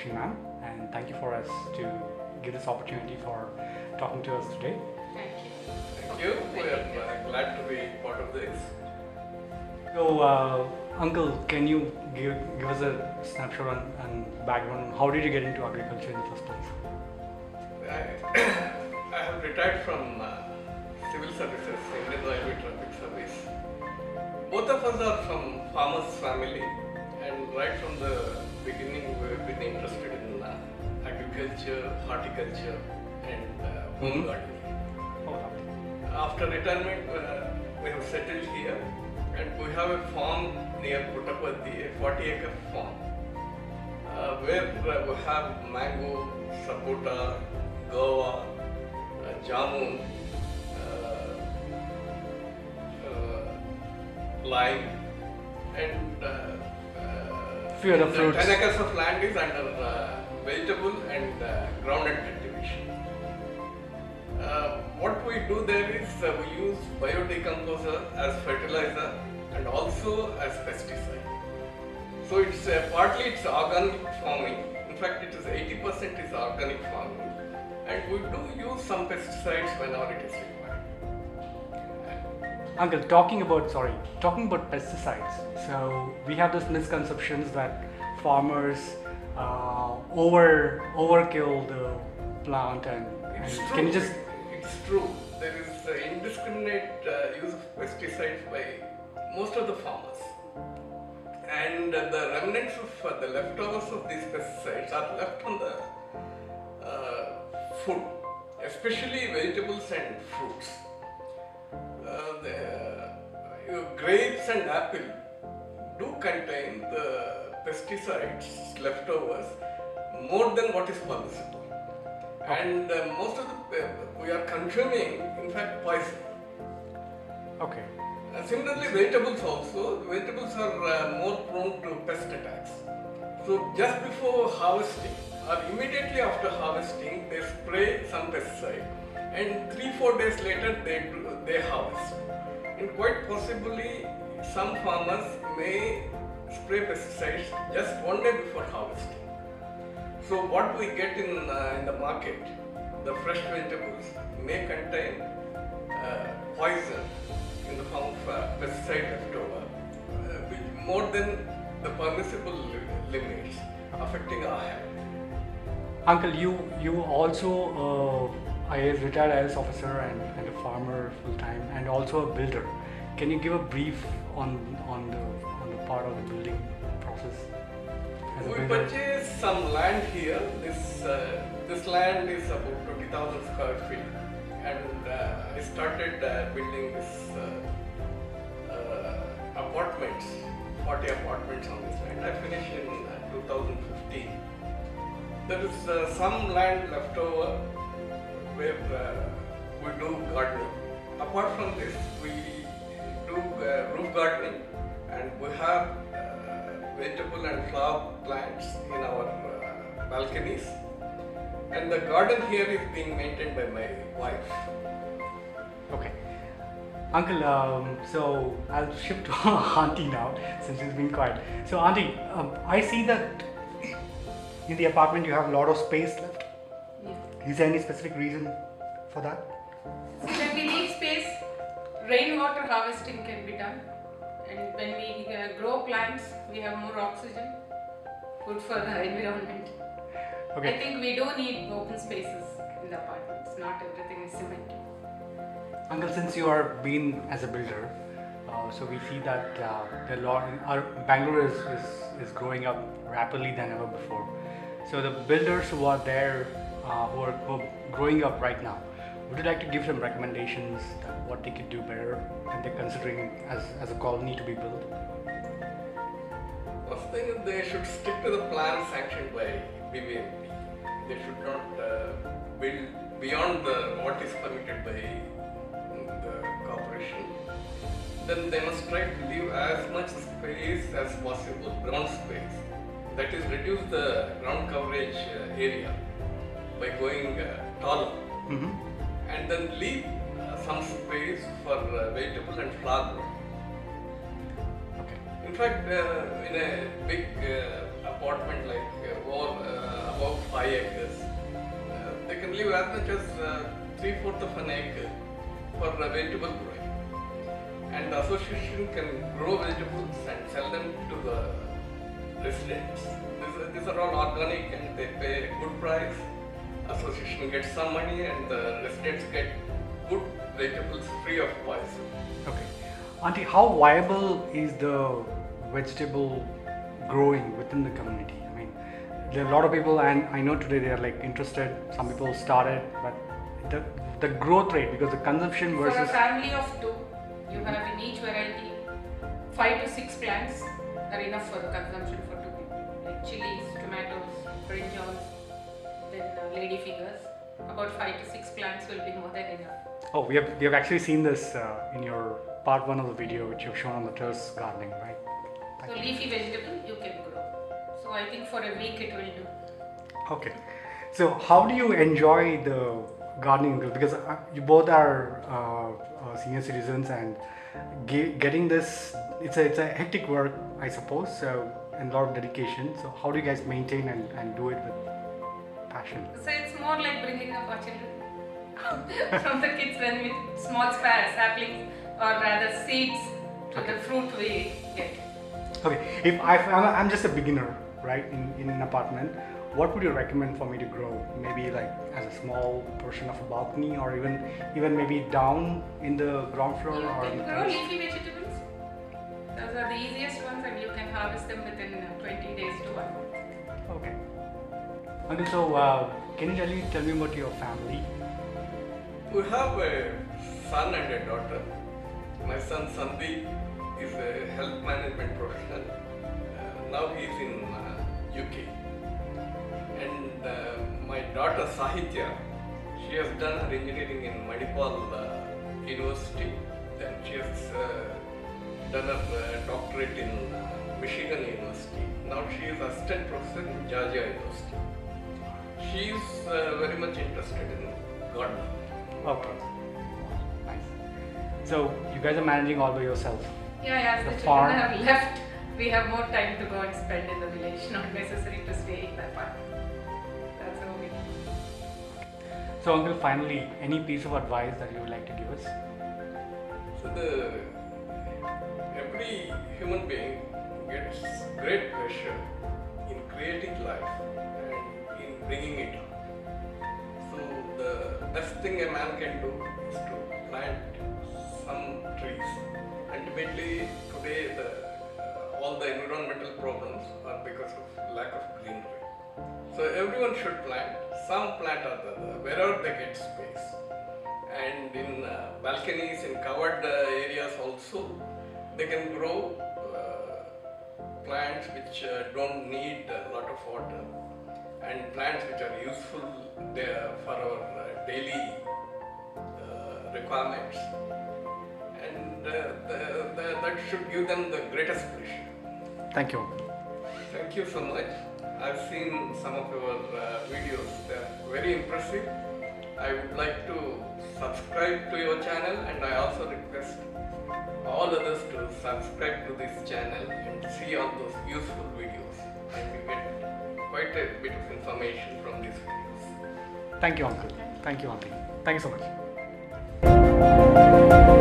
Lakshmi ma'am, and thank you for us to give this opportunity for talking to us today. Thank you. Thank you. We are uh, glad to be part of this. So, uh, Uncle, can you give, give us a snapshot and, and background? How did you get into agriculture in the first place? I, I have retired from uh, civil services, Indian Railway Traffic Service. Both of us are from farmers' family, and right from the beginning, we've been interested in uh, agriculture, horticulture, and uh, home Mhm. gardening. After retirement, uh, we have settled here and we have a farm near Puttaparthi, a 40 acre farm, uh, where uh, we have mango, sapota, guava, uh, jamun, lime, and Few other and, fruits. 10 acres of land is under uh, vegetable and uh, groundnut cultivation. Uh, what we do there is uh, we use biodecomposer as fertilizer and also as pesticide. So it's uh, partly it's organic farming. In fact, it is 80% is organic farming, and we do use some pesticides whenever it is required. Uncle, talking about sorry, talking about pesticides. So we have this misconceptions that farmers uh, over overkill the plant and, It's and true. can you just It's true. There is indiscriminate uh, use of pesticides by most of the farmers. And uh, the remnants of uh, the leftovers of these pesticides are left on the uh, food, especially vegetables and fruits. Grapes and apple. Do contain the pesticides leftovers more than what is permissible. And uh, most of the uh, we are consuming in fact poison. Okay. uh, similarly vegetables also. Vegetables are uh, more prone to pest attacks. So just before harvesting or immediately after harvesting they spray some pesticide. And 3 4 days later they do, they harvest quite possibly some farmers may spray pesticides just one day before harvesting so what we get in, uh, in the market, the fresh vegetables may contain uh, poison in the form of uh, pesticide leftover, uh, more than the permissible li- limits, affecting our health. Uncle, you you also uh, IAS retired IAS officer and, and a farmer full time and also a builder. Can you give a brief on on the on the part of the building process as We purchased some land here. This uh, this land is about 20,000 square feet, and uh, I started uh, building this uh, uh, apartments, 40 apartments on this land. I finished in uh, 2015. There is some land left over where we do gardening. Apart from this, we do uh, roof gardening and we have uh, vegetable and flower plants in our uh, balconies. And the garden here is being maintained by my wife. Okay. Uncle, um, so I'll shift to Auntie now since she's been quiet. So, Auntie, um, I see that in the apartment you have a lot of space left. Yeah. Is there any specific reason for that? Rainwater harvesting can be done. And when we uh, grow plants, we have more oxygen, good for the environment. I think we do need open spaces in the apartments, not everything is cement. Uncle, since you are been as a builder, uh, so we see that uh, the lot, our Bangalore is, is, is growing up rapidly than ever before. So the builders who are there, uh, who, are, who are growing up right now, would you like to give some recommendations that what they could do better and they're considering as, as a colony to be built? First thing is they should stick to the plan sanctioned by BBMP. They should not uh, build beyond the, what is permitted by the corporation. Then they must try to leave as much space as possible, ground space. That is, reduce the ground coverage uh, area by going uh, taller Mm-hmm. And then leave uh, some space for uh, vegetable and flower growing. Okay. In fact, uh, in a big apartment like uh, or about five acres, they can leave as much as three fourths of an acre for vegetable growing. And the association can grow vegetables and sell them to the residents. These, are- these are all organic and they pay a good price. Association gets some money and the residents get good vegetables free of poison. Okay. Auntie, how viable is the vegetable growing within the community? I mean, there are a lot of people, and I know today they are like interested. Some people started, but the the growth rate because the consumption versus. For a family of two, you have in each variety five to six plants are enough for the consumption for two people. Like chilies, tomatoes, brinjals, then uh, lady fingers. About five to six plants will be more than enough. oh, we have we have actually seen this uh, in your part one of the video which you've shown on the terrace gardening, right? So leafy vegetable you can grow. So I think for a week it will do. Okay. So how do you enjoy the gardening? Because uh, you both are uh, uh, senior citizens and ge- getting this, it's a, it's a hectic work, I suppose, so, and a lot of dedication. So how do you guys maintain and, and do it with passion? So it's more like bringing up our children from the kids when we small sparrows, saplings, or rather seeds to the fruit we get. Okay, if I, I'm, just a beginner, right, in, in an apartment, what would you recommend for me to grow? Maybe like as a small portion of a balcony, or even even maybe down in the ground floor, You or can the grow leafy vegetables. Those are the easiest ones, and you can harvest them within uh, 20 Uncle, so uh, can you tell me tell me about your family? We have a son and a daughter. My son Sandeep is a health management professional. Uh, now he is in uh, UK. And uh, my daughter Sahitya, she has done her engineering in Manipal uh, University. Then she has uh, done her doctorate in Michigan University. Now she is assistant professor in Georgia University. She is uh, very much interested in God. Okay. Nice. So you guys are managing all by yourself. Yeah, yeah, as the, The children farm. have left, we have more time to go and spend in the village, not necessary to stay in the apartment. That's how we So Uncle, finally, any piece of advice that you would like to give us? So the every human being gets great pleasure in creating life and in bringing it up. So the best thing a man can do is to plant some trees. Ultimately, today the uh, all the environmental problems are because of lack of greenery. So everyone should plant some plant or the other wherever they get space. And in uh, balconies, in covered uh, areas also, they can grow uh, plants which uh, don't need a lot of water and plants which are useful there for our uh, daily uh, requirements. And uh, the, the, that should give them the greatest pleasure. Thank you. Thank you so much. I've seen some of your uh, videos. They're very impressive. I would like to subscribe to your channel and I also request all others to subscribe to this channel and see all those useful videos and you get quite a bit of information from these videos. Thank you, Uncle. Thank you, Auntie. Thank you so much.